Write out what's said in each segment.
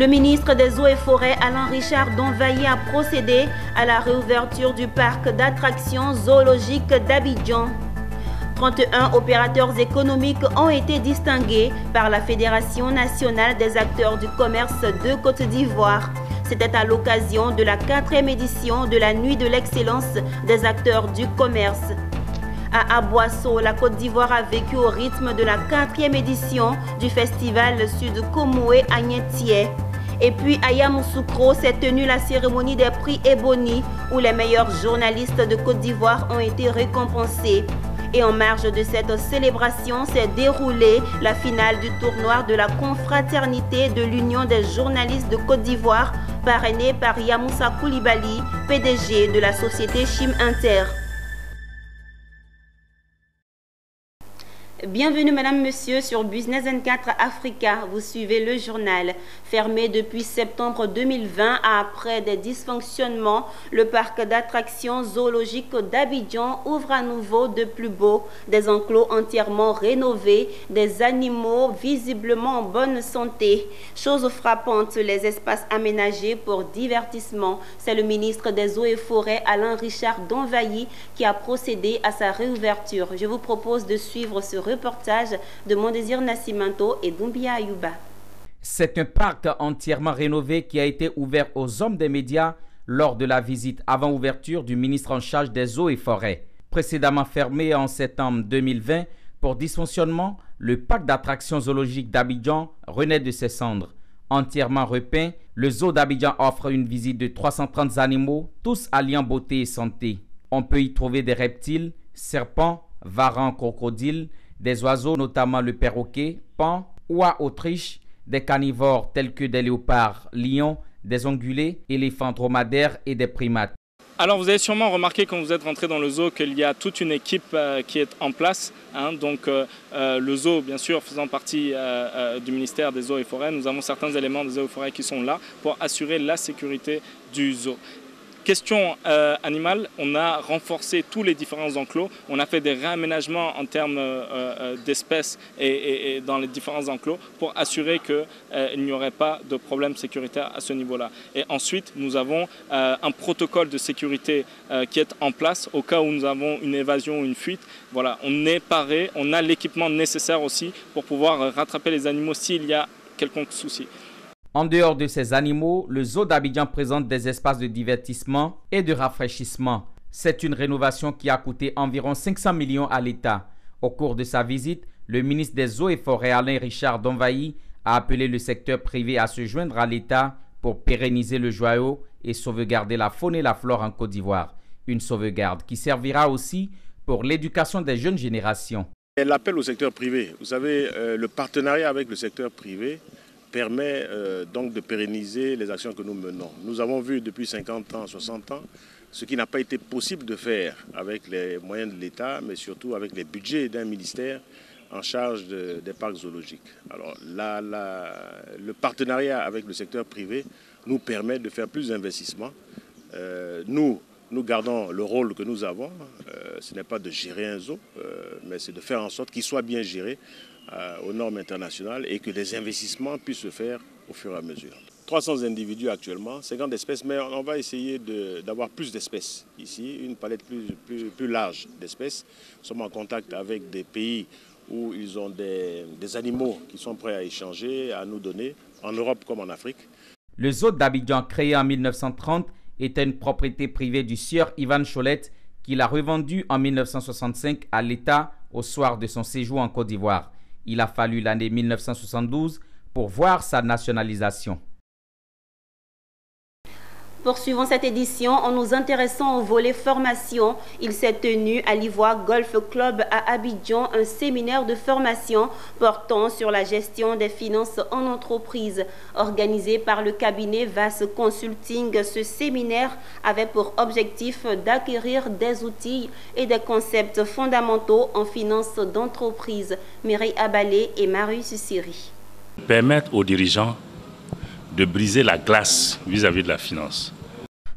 Le ministre des Eaux et Forêts, Alain Richard Donvaillé, a procédé à la réouverture du parc d'attractions zoologiques d'Abidjan. 31 opérateurs économiques ont été distingués par la Fédération nationale des acteurs du commerce de Côte d'Ivoire. C'était à l'occasion de la quatrième édition de la Nuit de l'excellence des acteurs du commerce. À Aboisseau, la Côte d'Ivoire a vécu au rythme de la quatrième édition du festival Sud Komoué à Et puis à Yamoussoukro s'est tenue la cérémonie des prix Ebony où les meilleurs journalistes de Côte d'Ivoire ont été récompensés. Et en marge de cette célébration s'est déroulée la finale du tournoi de la confraternité de l'Union des journalistes de Côte d'Ivoire, parrainée par Yamoussa Koulibaly, PDG de la société Chim Inter. Bienvenue Madame, Monsieur sur Business N4 Africa. Vous suivez le journal. Fermé depuis septembre 2020 après des dysfonctionnements, le parc d'attractions zoologiques d'Abidjan ouvre à nouveau de plus beau, des enclos entièrement rénovés, des animaux visiblement en bonne santé. Chose frappante, les espaces aménagés pour divertissement. C'est le ministre des Eaux et Forêts, Alain Richard Donvailly, qui a procédé à sa réouverture. Je vous propose de suivre ce reportage de et. C'est un parc entièrement rénové qui a été ouvert aux hommes des médias lors de la visite avant ouverture du ministre en charge des eaux et forêts. Précédemment fermé en septembre 2020 pour dysfonctionnement, le parc d'attractions zoologiques d'Abidjan renaît de ses cendres. Entièrement repeint, le zoo d'Abidjan offre une visite de 330 animaux, tous alliant beauté et santé. On peut y trouver des reptiles, serpents, varans, crocodiles, des oiseaux, notamment le perroquet, pan, oie autriche, des carnivores tels que des léopards, lions, des ongulés, éléphants dromadaires et des primates. Alors vous avez sûrement remarqué quand vous êtes rentré dans le zoo qu'il y a toute une équipe euh, qui est en place. Hein. donc euh, euh, le zoo, bien sûr, faisant partie du ministère des eaux et forêts, nous avons certains éléments des eaux et forêts qui sont là pour assurer la sécurité du zoo. Question euh, animale, on a renforcé tous les différents enclos, on a fait des réaménagements en termes euh, euh, d'espèces et, dans les différents enclos pour assurer qu'il n'y aurait pas de problème sécuritaire à ce niveau-là. Et ensuite, nous avons un protocole de sécurité qui est en place au cas où nous avons une évasion ou une fuite. Voilà, on est paré, on a l'équipement nécessaire aussi pour pouvoir rattraper les animaux s'il y a quelconque souci. En dehors de ces animaux, le zoo d'Abidjan présente des espaces de divertissement et de rafraîchissement. C'est une rénovation qui a coûté environ 500 millions à l'État. Au cours de sa visite, le ministre des Eaux et Forêts Alain Richard Donvailly a appelé le secteur privé à se joindre à l'État pour pérenniser le joyau et sauvegarder la faune et la flore en Côte d'Ivoire. Une sauvegarde qui servira aussi pour l'éducation des jeunes générations. L'appel au secteur privé, vous savez, euh, le partenariat avec le secteur privé permet euh, donc de pérenniser les actions que nous menons. Nous avons vu depuis 50 ans, 60 ans, ce qui n'a pas été possible de faire avec les moyens de l'État, mais surtout avec les budgets d'un ministère en charge des parcs zoologiques. Alors le partenariat avec le secteur privé nous permet de faire plus d'investissements. Euh, nous, nous gardons le rôle que nous avons. Euh, ce n'est pas de gérer un zoo, mais c'est de faire en sorte qu'il soit bien géré aux normes internationales et que les investissements puissent se faire au fur et à mesure. 300 individus actuellement, 50 espèces, mais on va essayer d'avoir plus d'espèces ici, une palette plus, large d'espèces. Nous sommes en contact avec des pays où ils ont des, des, animaux qui sont prêts à échanger, à nous donner, en Europe comme en Afrique. Le zoo d'Abidjan, créé en 1930, était une propriété privée du sieur Ivan Cholette, qui l'a revendu en 1965 à l'État au soir de son séjour en Côte d'Ivoire. Il a fallu l'année 1972 pour voir sa nationalisation. Poursuivons cette édition en nous intéressant au volet formation. Il s'est tenu à l'Ivoire Golf Club à Abidjan un séminaire de formation portant sur la gestion des finances en entreprise. Organisé par le cabinet VAS Consulting, ce séminaire avait pour objectif d'acquérir des outils et des concepts fondamentaux en finances d'entreprise. Mireille Abalé et Marius Siri. Permettre aux dirigeants de briser la glace vis-à-vis de la finance.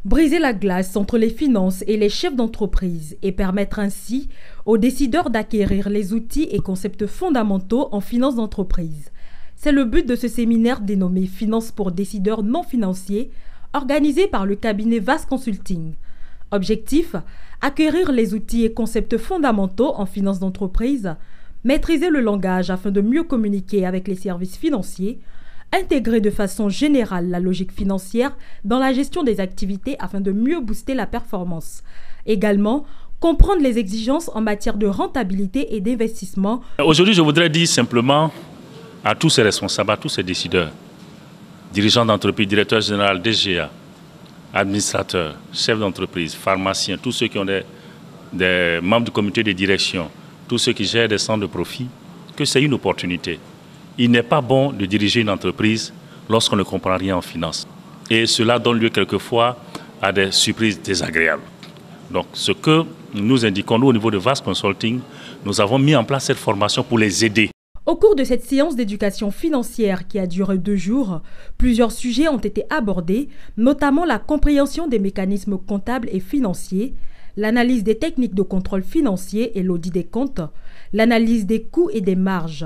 Briser la glace entre les finances et les chefs d'entreprise et permettre ainsi aux décideurs d'acquérir les outils et concepts fondamentaux en finance d'entreprise. C'est le but de ce séminaire dénommé Finance pour décideurs non financiers, organisé par le cabinet VAS Consulting. Objectif Acquérir les outils et concepts fondamentaux en finance d'entreprise, maîtriser le langage afin de mieux communiquer avec les services financiers, intégrer de façon générale la logique financière dans la gestion des activités afin de mieux booster la performance. Également, comprendre les exigences en matière de rentabilité et d'investissement. Aujourd'hui, je voudrais dire simplement à tous ces responsables, à tous ces décideurs, dirigeants d'entreprise, directeurs généraux, DGA, administrateurs, chefs d'entreprise, pharmaciens, tous ceux qui ont des, des membres du comité de direction, tous ceux qui gèrent des centres de profit, que c'est une opportunité. Il n'est pas bon de diriger une entreprise lorsqu'on ne comprend rien en finance. Et cela donne lieu quelquefois à des surprises désagréables. Donc ce que nous indiquons, nous, au niveau de VAS Consulting, nous avons mis en place cette formation pour les aider. Au cours de cette séance d'éducation financière qui a duré deux jours, plusieurs sujets ont été abordés, notamment la compréhension des mécanismes comptables et financiers, l'analyse des techniques de contrôle financier et l'audit des comptes, l'analyse des coûts et des marges.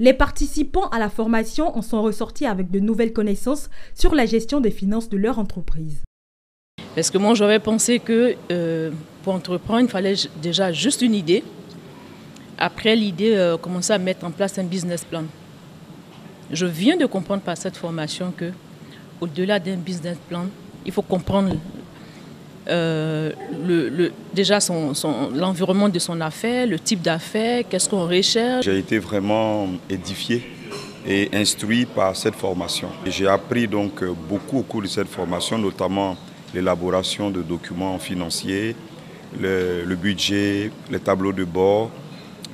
Les participants à la formation en sont ressortis avec de nouvelles connaissances sur la gestion des finances de leur entreprise. Parce que moi, j'aurais pensé que euh, pour entreprendre, il fallait déjà juste une idée. Après l'idée, euh, commencer à mettre en place un business plan. Je viens de comprendre par cette formation que, au-delà d'un business plan, il faut comprendre euh, le, déjà l'environnement de son affaire, le type d'affaires, qu'est-ce qu'on recherche? J'ai été vraiment édifié et instruit par cette formation. J'ai appris donc beaucoup au cours de cette formation, notamment l'élaboration de documents financiers, le, budget, les tableaux de bord.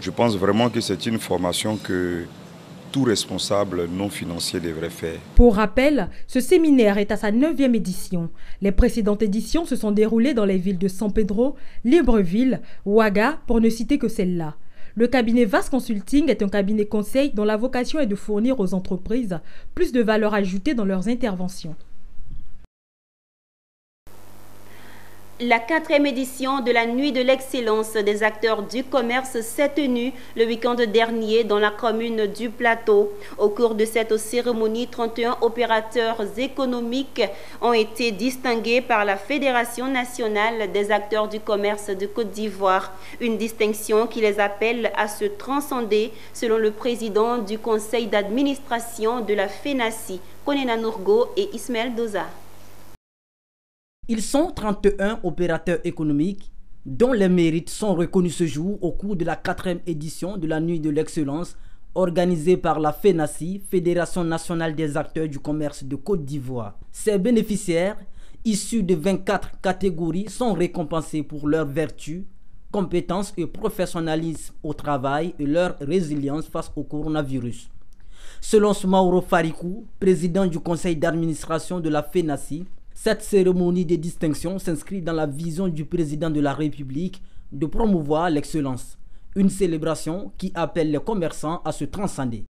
Je pense vraiment que c'est une formation que tout responsable non financier devrait faire. Pour rappel, ce séminaire est à sa neuvième édition. Les précédentes éditions se sont déroulées dans les villes de San Pedro, Libreville, Ouaga, pour ne citer que celle-là. Le cabinet VAS Consulting est un cabinet conseil dont la vocation est de fournir aux entreprises plus de valeur ajoutée dans leurs interventions. La quatrième édition de la Nuit de l'excellence des acteurs du commerce s'est tenue le week-end dernier dans la commune du Plateau. Au cours de cette cérémonie, 31 opérateurs économiques ont été distingués par la Fédération nationale des acteurs du commerce de Côte d'Ivoire. Une distinction qui les appelle à se transcender, selon le président du conseil d'administration de la FENACI, Konena Nourgo et Ismaël Doza. Ils sont 31 opérateurs économiques dont les mérites sont reconnus ce jour au cours de la quatrième édition de la Nuit de l'Excellence organisée par la FENACI, Fédération nationale des acteurs du commerce de Côte d'Ivoire. Ces bénéficiaires, issus de 24 catégories, sont récompensés pour leur vertu, compétences et professionnalisme au travail et leur résilience face au coronavirus. Selon Mauro Farikou, président du conseil d'administration de la FENACI, cette cérémonie de distinction s'inscrit dans la vision du président de la République de promouvoir l'excellence, une célébration qui appelle les commerçants à se transcender.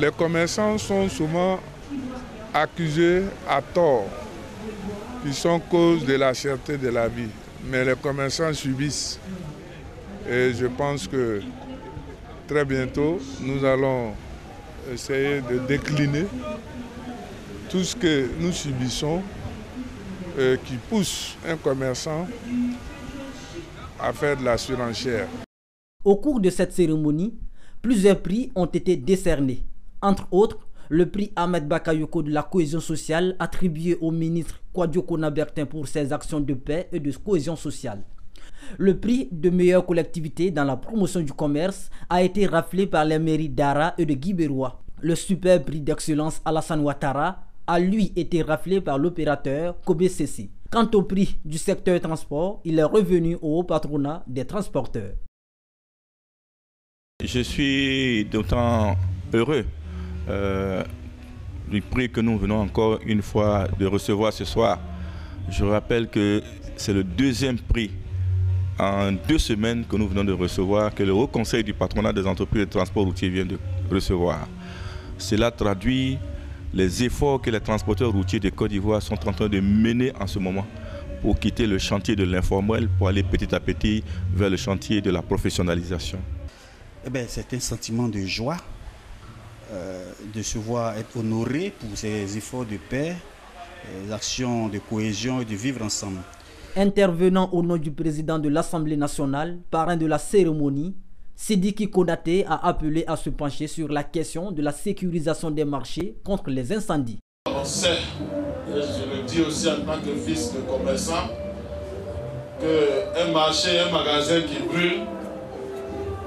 Les commerçants sont souvent accusés à tort qu'ils sont cause de la cherté de la vie, mais les commerçants subissent. Et je pense que très bientôt, nous allons essayer de décliner tout ce que nous subissons qui pousse un commerçant à faire de la surenchère. Au cours de cette cérémonie, plusieurs prix ont été décernés. Entre autres, le prix Ahmed Bakayoko de la cohésion sociale attribué au ministre Kwadjoko Nabertin pour ses actions de paix et de cohésion sociale. Le prix de meilleure collectivité dans la promotion du commerce a été raflé par les mairies d'Ara et de Guibérois. Le super prix d'excellence Alassane Ouattara a lui été raflé par l'opérateur Kobe. Quant au prix du secteur transport, il est revenu au patronat des transporteurs. Je suis d'autant heureux euh, du prix que nous venons encore une fois de recevoir ce soir. Je rappelle que c'est le deuxième prix en deux semaines que nous venons de recevoir, que le Haut Conseil du patronat des entreprises de transport routier vient de recevoir. Cela traduit les efforts que les transporteurs routiers de Côte d'Ivoire sont en train de mener en ce moment pour quitter le chantier de l'informel pour aller petit à petit vers le chantier de la professionnalisation eh C'est un sentiment de joie de se voir être honoré pour ses efforts de paix, les actions de cohésion et de vivre ensemble. Intervenant au nom du président de l'Assemblée nationale, parrain de la cérémonie, Sidiki Konate a appelé à se pencher sur la question de la sécurisation des marchés contre les incendies. On sait, et je le dis aussi en tant que fils de commerçant, qu'un marché, un magasin qui brûle,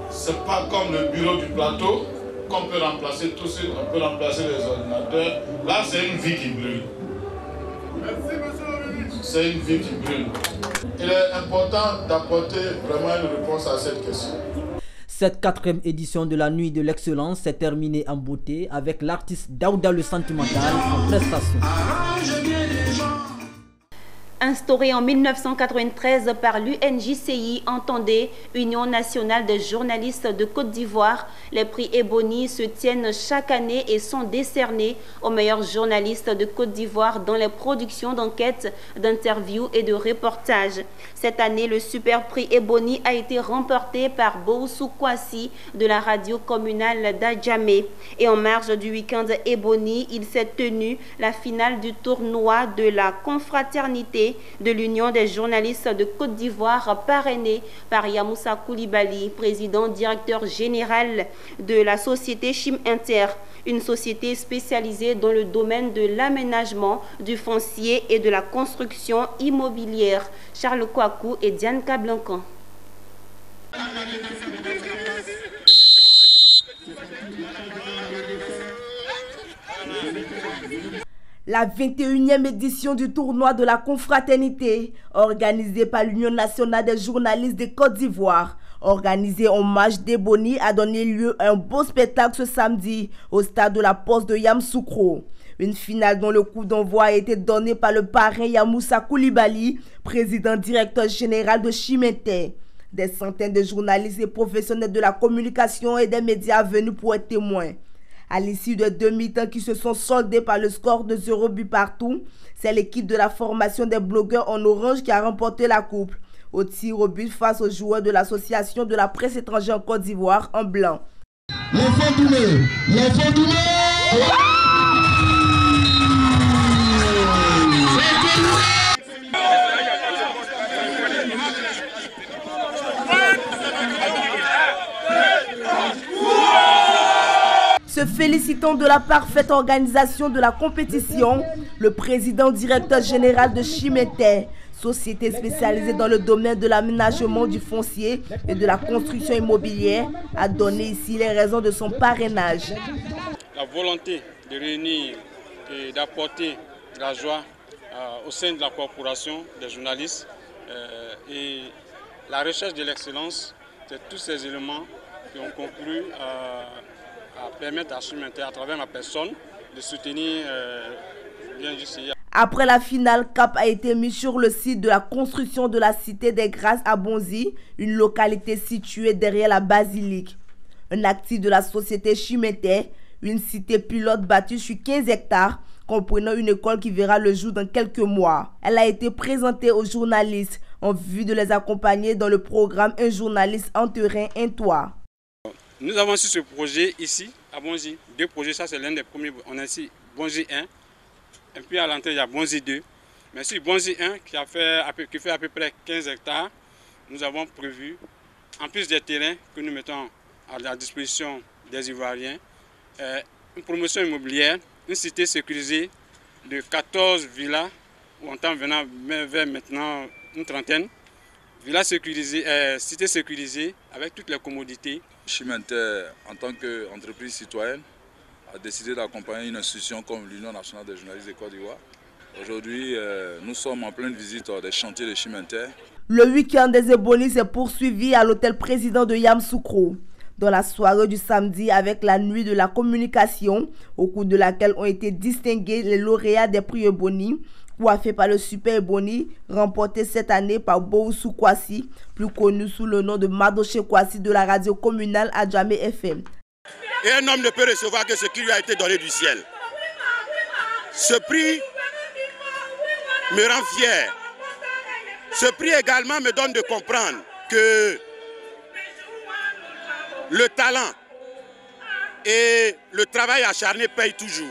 ce n'est pas comme le bureau du plateau qu'on peut remplacer tout de suite, on peut remplacer les ordinateurs. Là, c'est une vie qui brûle. C'est une vie qui brûle. Il est important d'apporter vraiment une réponse à cette question. Cette quatrième édition de la Nuit de l'Excellence s'est terminée en beauté avec l'artiste Daouda le Sentimental en prestation. Instauré en 1993 par l'UNJCI, entendez Union nationale des journalistes de Côte d'Ivoire, les prix Ebony se tiennent chaque année et sont décernés aux meilleurs journalistes de Côte d'Ivoire dans les productions d'enquêtes, d'interviews et de reportages. Cette année, le super prix Ebony a été remporté par Boussou Kwasi de la radio communale d'Adjamé. Et en marge du week-end Ebony, il s'est tenu la finale du tournoi de la confraternité de l'Union des journalistes de Côte d'Ivoire, parrainé par Yamoussa Koulibaly, président directeur général de la société Chim Inter, une société spécialisée dans le domaine de l'aménagement, du foncier et de la construction immobilière. Charles Kouakou et Diane Cablancan. La 21e édition du tournoi de la confraternité, organisé par l'Union nationale des journalistes de Côte d'Ivoire, organisé en hommage d'Ebony, a donné lieu à un beau spectacle ce samedi au stade de la Poste de Yamsoukro. Une finale dont le coup d'envoi a été donné par le parrain Yamoussa Koulibaly, président directeur général de Chimete. Des centaines de journalistes et professionnels de la communication et des médias venus pour être témoins. À l'issue de deux mi-temps qui se sont soldés par le score de 0 but partout, c'est l'équipe de la formation des blogueurs en orange qui a remporté la coupe au tir au but face aux joueurs de l'association de la presse étrangère en Côte d'Ivoire en blanc. Se félicitant de la parfaite organisation de la compétition, le président directeur général de Chimete, société spécialisée dans le domaine de l'aménagement du foncier et de la construction immobilière, a donné ici les raisons de son parrainage. La volonté de réunir et d'apporter la joie euh, au sein de la corporation des journalistes euh, et la recherche de l'excellence, c'est tous ces éléments qui ont conclu à permettre à Suminter, à travers ma personne, de soutenir euh, Après la finale, cap a été mis sur le site de la construction de la Cité des Grâces à Bonzi, une localité située derrière la basilique. Un actif de la société Chimete, une cité pilote bâtie sur 15 hectares, comprenant une école qui verra le jour dans quelques mois. Elle a été présentée aux journalistes en vue de les accompagner dans le programme Un journaliste en terrain, un toit. Nous avons aussi ce projet ici, à Bonzi. Deux projets, ça c'est l'un des premiers. On a ici Bonzi 1, et puis à l'entrée il y a Bonzi 2. Mais sur Bonzi 1, qui, fait, à peu près 15 hectares, nous avons prévu, en plus des terrains que nous mettons à la disposition des Ivoiriens, euh, une promotion immobilière, une cité sécurisée de 14 villas, ou en temps venant vers maintenant une trentaine, villas sécurisées, euh, cité sécurisée avec toutes les commodités. Chimenter, en tant qu'entreprise citoyenne, a décidé d'accompagner une institution comme l'Union nationale des journalistes de Côte d'Ivoire. Aujourd'hui, euh, nous sommes en pleine visite des chantiers de Chimenter. Le week-end des Ebonis s'est poursuivi à l'hôtel président de Yamsoukro. Dans la soirée du samedi avec la nuit de la communication, au cours de laquelle ont été distingués les lauréats des prix Ebony, coiffé par le Super Ebony, remporté cette année par Boussou Kwasi, plus connu sous le nom de Madoche Kwasi de la radio communale Adjamé FM. Et un homme ne peut recevoir que ce qui lui a été donné du ciel. Ce prix me rend fier. Ce prix également me donne de comprendre que le talent et le travail acharné paye toujours.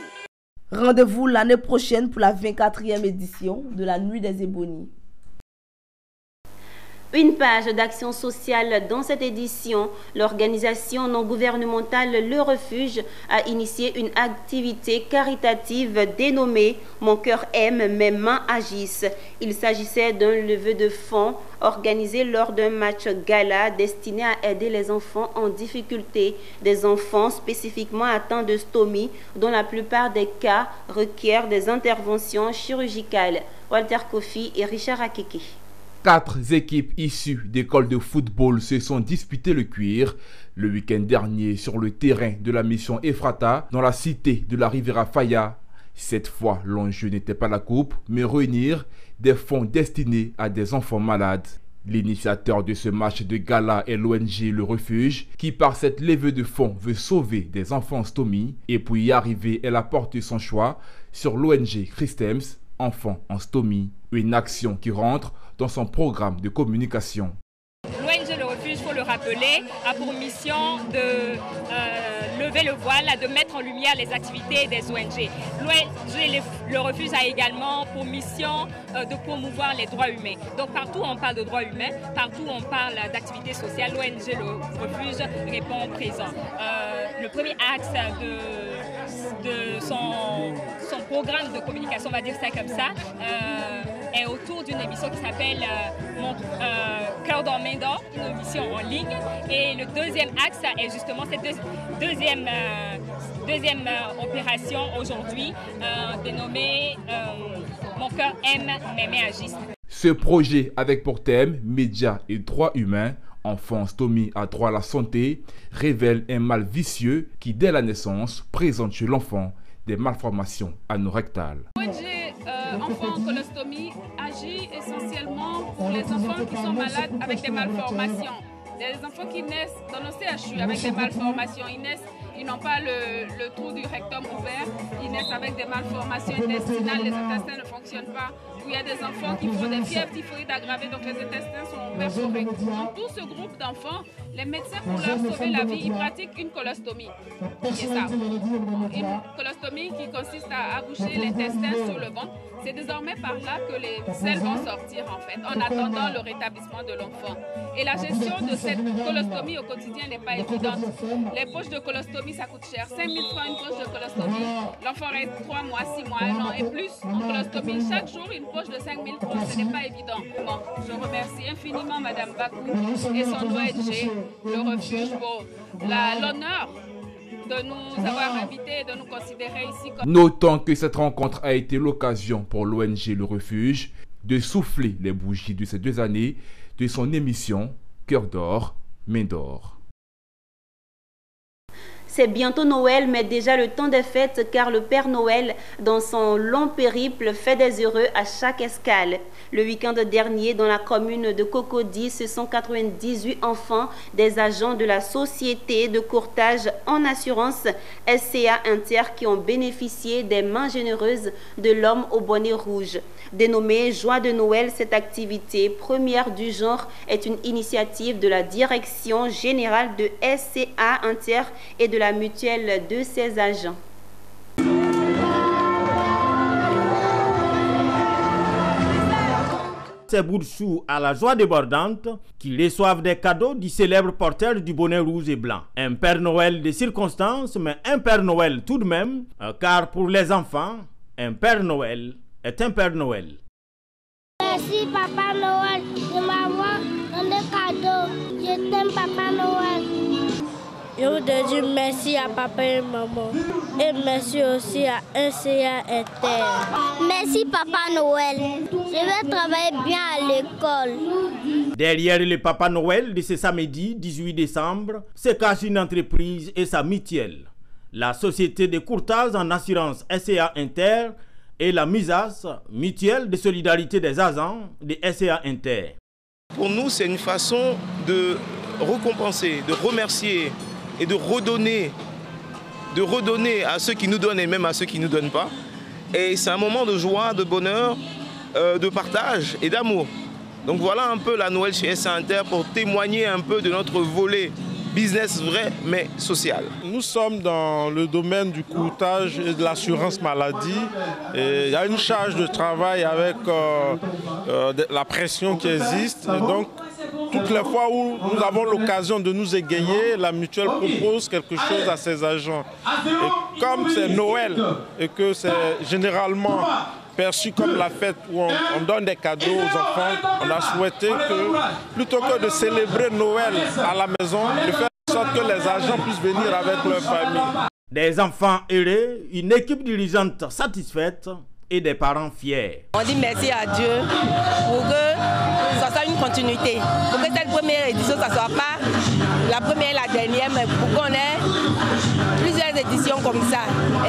Rendez-vous l'année prochaine pour la 24e édition de la Nuit des Ébonies. Une page d'action sociale dans cette édition. L'organisation non gouvernementale Le Refuge a initié une activité caritative dénommée Mon cœur aime, mes mains agissent. Il s'agissait d'un levée de fonds organisé lors d'un match gala destiné à aider les enfants en difficulté, des enfants spécifiquement atteints de stomie, dont la plupart des cas requièrent des interventions chirurgicales. Walter Kofi et Richard Akeke. Quatre équipes issues d'écoles de football se sont disputées le cuir le week-end dernier sur le terrain de la mission Efrata dans la cité de la Riviera Faya. Cette fois, l'enjeu n'était pas la coupe, mais réunir des fonds destinés à des enfants malades. L'initiateur de ce match de gala est l'ONG Le Refuge, qui par cette levée de fonds veut sauver des enfants stomie. Et pour y arriver, elle a porté son choix sur l'ONG Christems, Enfants en stomie, une action qui rentre dans son programme de communication. L'ONG Le Refuge, il faut le rappeler, a pour mission de euh, lever le voile, de mettre en lumière les activités des ONG. L'ONG Le Refuge a également pour mission euh, de promouvoir les droits humains. Donc partout où on parle de droits humains, partout où on parle d'activités sociales, l'ONG Le Refuge répond présent. Euh, le premier axe de, son, programme de communication, on va dire ça comme ça, est autour d'une émission qui s'appelle euh, Mon euh, Cœur dans main d'or, une émission en ligne. Et le deuxième axe est justement cette deuxième, euh, deuxième opération aujourd'hui dénommée Mon cœur aime, mes mains agissent. Ce projet avec pour thème médias et droits humains enfance Tommy à droit à la santé révèle un mal vicieux qui, dès la naissance, présente chez l'enfant des malformations anorectales. Euh, enfants colostomie agit essentiellement pour les enfants qui sont malades avec des malformations. Des enfants qui naissent dans nos CHU avec des malformations, ils naissent ils n'ont pas le, trou du rectum ouvert, ils naissent avec des malformations intestinales, les intestins ne fonctionnent pas, où il y a des enfants qui font des fièvres typhoïdes aggravées, donc les intestins sont ouverts Dans tout ce groupe d'enfants, les médecins, pour leur sauver la vie, ils pratiquent une colostomie. C'est ça. Une colostomie qui consiste à aboucher l'intestin sur le ventre. C'est désormais par là que les selles vont sortir, en fait, en attendant le rétablissement de l'enfant. Et la gestion de cette colostomie au quotidien n'est pas évidente. Les poches de colostomie, ça coûte cher. 5 000 francs une poche de colostomie. L'enfant reste 3 mois, 6 mois, 1 an et plus en colostomie. Chaque jour, une poche de 5 000 francs, ce n'est pas évident. Bon, je remercie infiniment Madame Bakou et son ONG le refuge pour l'honneur de nous avoir invités et de nous considérer ici comme... Notons que cette rencontre a été l'occasion pour l'ONG Le Refuge de souffler les bougies de ces deux années de son émission Cœur d'or, main d'or. C'est bientôt Noël, mais déjà le temps des fêtes, car le Père Noël, dans son long périple, fait des heureux à chaque escale. Le week-end dernier, dans la commune de Cocody, ce sont 98 enfants des agents de la société de courtage en assurance SCA Inter qui ont bénéficié des mains généreuses de l'homme au bonnet rouge. Dénommée Joie de Noël, cette activité première du genre est une initiative de la Direction générale de SCA Inter et de la mutuelle de ses agents. ces chou à la joie débordante qui reçoivent des cadeaux du célèbre porteur du bonnet rouge et blanc. Un Père Noël de circonstances, mais un Père Noël tout de même, car pour les enfants, un Père Noël est un Père Noël. Merci Papa Noël de m'avoir donné cadeau. Je t'aime Papa Noël. Je voudrais dire merci à papa et maman. Et merci aussi à NCA Inter. Merci Papa Noël. Je vais travailler bien à l'école. Derrière le Papa Noël de ce samedi 18 décembre se cache une entreprise et sa mutuelle. La société de courtage en assurance SCA Inter et la MISAS, mutuelle de solidarité des agents de SCA Inter. Pour nous, c'est une façon de récompenser, de remercier et de redonner, de redonner à ceux qui nous donnent et même à ceux qui ne nous donnent pas. Et c'est un moment de joie, de bonheur, euh, de partage et d'amour. Donc voilà un peu la Noël chez SCA Inter pour témoigner un peu de notre volet business vrai mais social. Nous sommes dans le domaine du courtage et de l'assurance maladie. Il y a une charge de travail avec euh, euh, la pression qui existe. Toutes les fois où nous avons l'occasion de nous égayer, la mutuelle propose quelque chose à ses agents. Et comme c'est Noël et que c'est généralement perçu comme la fête où on, donne des cadeaux aux enfants, on a souhaité que plutôt que de célébrer Noël à la maison, de faire en sorte que les agents puissent venir avec leur famille. Des enfants heureux, une équipe dirigeante satisfaite et des parents fiers. On dit merci à Dieu pour que ça soit une continuité, pour que cette première édition, ça ne soit pas la première et la dernière, mais pour qu'on ait plusieurs éditions comme ça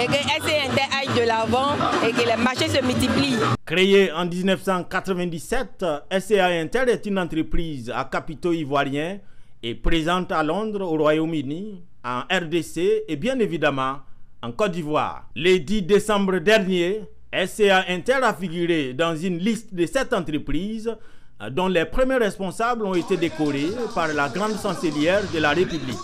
et que SCNT aille de l'avant et que les marchés se multiplient. Créée en 1997, SCA Inter est une entreprise à capitaux ivoiriens et présente à Londres, au Royaume-Uni, en RDC et bien évidemment en Côte d'Ivoire. Le 10 décembre dernier, SCA Inter a figuré dans une liste de sept entreprises euh, dont les premiers responsables ont été décorés par la grande chancelière de la République.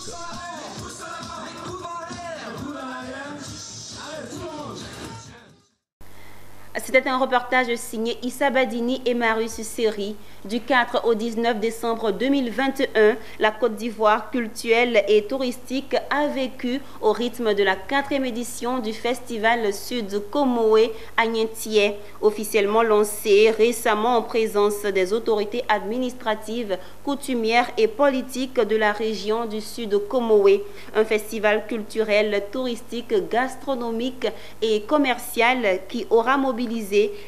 C'était un reportage signé Issa Badini et Marius Seri. Du 4 au 19 décembre 2021, la Côte d'Ivoire culturelle et touristique a vécu au rythme de la quatrième édition du Festival Sud Comoé à officiellement lancé récemment en présence des autorités administratives, coutumières et politiques de la région du Sud Comoé. Un festival culturel, touristique, gastronomique et commercial qui aura mobilisé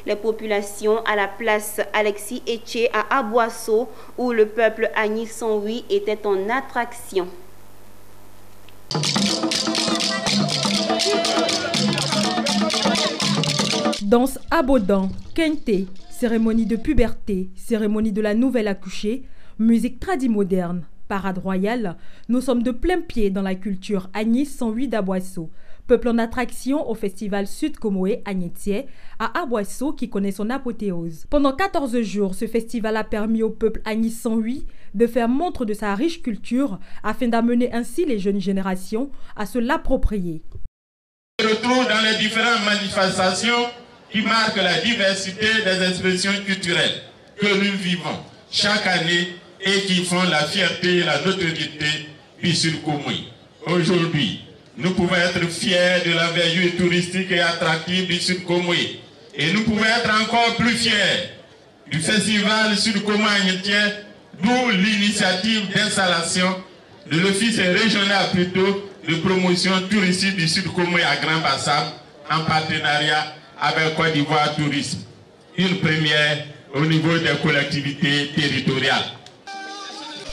les populations à la place Alexis Etché à Aboisseau où le peuple Agni 108 était en attraction. Danse abodant, kente, cérémonie de puberté, cérémonie de la nouvelle accouchée, musique tradimoderne, parade royale, nous sommes de plein pied dans la culture Agnès 108 d'Aboisseau. Peuple en attraction au festival Sud Comoé à à Aboisseau qui connaît son apothéose. Pendant 14 jours, ce festival a permis au peuple Agnis 108 de faire montre de sa riche culture afin d'amener ainsi les jeunes générations à se l'approprier. On se retrouve dans les différentes manifestations qui marquent la diversité des expressions culturelles que nous vivons chaque année et qui font la fierté et la notoriété du Sud Comoé. Aujourd'hui, nous pouvons être fiers de la vertu touristique et attractive du Sud Comoé. Et nous pouvons être encore plus fiers du festival Sud Comoé d'où l'initiative d'installation de l'Office régional plutôt de promotion touristique du Sud Comoé à Grand Bassam en partenariat avec Côte d'Ivoire Tourisme. Une première au niveau des collectivités territoriales.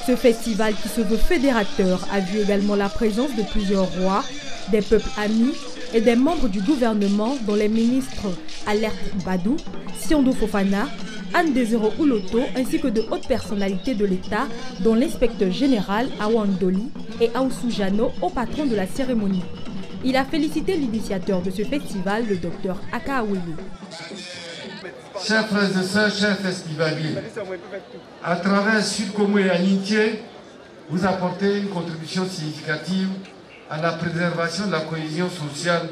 Ce festival qui se veut fédérateur a vu également la présence de plusieurs rois, des peuples amis et des membres du gouvernement dont les ministres Alert Badou, Siondo Fofana, Anne Desero Ouloto ainsi que de hautes personnalités de l'État dont l'inspecteur général Awandoli et Aoussou Jano au patron de la cérémonie. Il a félicité l'initiateur de ce festival, le docteur Aka Chers frères et sœurs, chers festivaliers, à travers Sud Congo et Anintier, vous apportez une contribution significative à la préservation de la cohésion sociale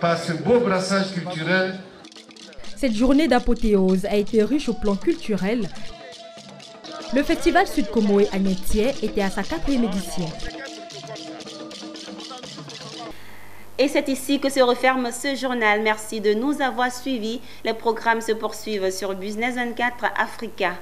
par ce beau brassage culturel. Cette journée d'apothéose a été riche au plan culturel. Le festival Sud Comoé à était à sa quatrième édition. Et c'est ici que se referme ce journal. Merci de nous avoir suivis. Les programmes se poursuivent sur Business 24 Africa.